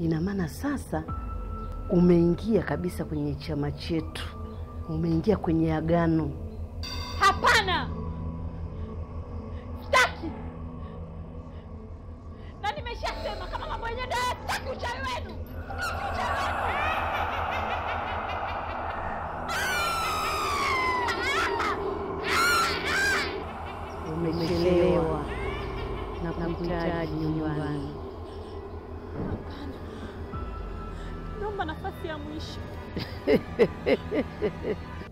Ina maana sasa umeingia kabisa kwenye chama chetu, umeingia kwenye agano. Hapana, sitaki, na nimeshasema kama mambo yenyewe sitaki uchawi wenu, sitaki uchawi wenu. Umechelewa na kuhitaji nyumbani. Nafasi ya mwisho.